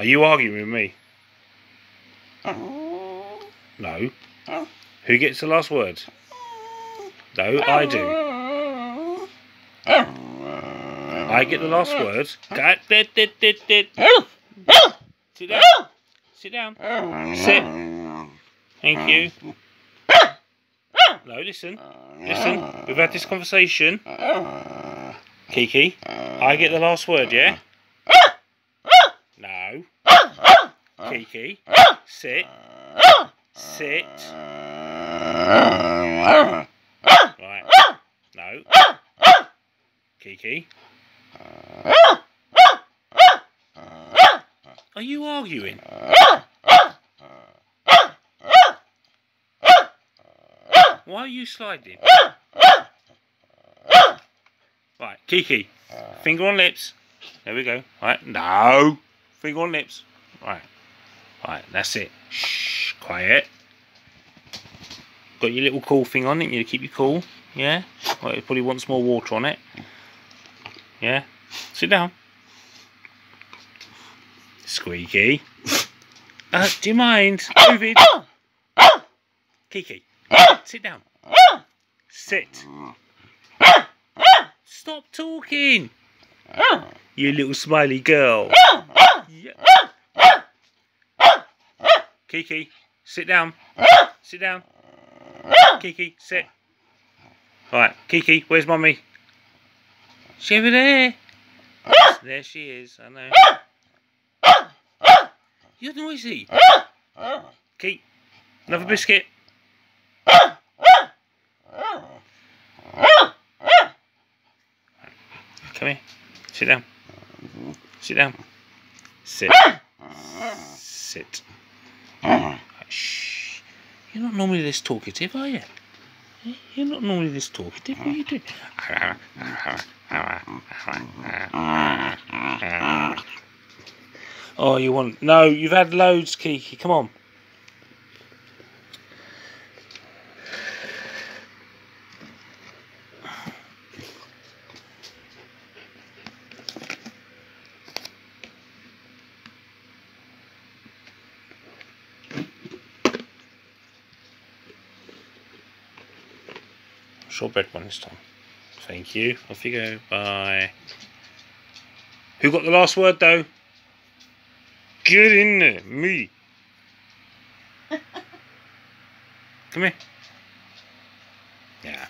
Are you arguing with me? Uh-uh. No. Who gets the last word? No, I do. I get the last word. Sit down. Sit down. Sit. Thank you. No, listen. Listen. We've had this conversation. Kiki, I get the last word, yeah? No. Kiki, sit. Sit. Right. No. Kiki. Are you arguing? Why are you sliding? Right, Kiki. Finger on lips. There we go. Right, no. Finger on lips. Right. Right, that's it. Shh, quiet. Got your little cool thing on it, you keep you cool. Yeah? Well, it probably wants more water on it. Yeah? Sit down. Squeaky. Uh, do you mind? Kiki, sit down. Sit. Stop talking. You little smiley girl. Kiki, sit down. Sit down. Kiki, sit. Right, Kiki, where's mummy? She over there. There she is, I know. You're noisy. Keep. Another biscuit. Come here. Sit down. Sit down. Sit. Ah! Sit. Ah. Shh. You're not normally this talkative, are you? You're not normally this talkative. What are you doing? Ah. Oh, you want... No, you've had loads, Kiki. Come on. Shortbread one this time. Thank you. Off you go. Bye. Who got the last word though? Get in there, me. Come here. Yeah.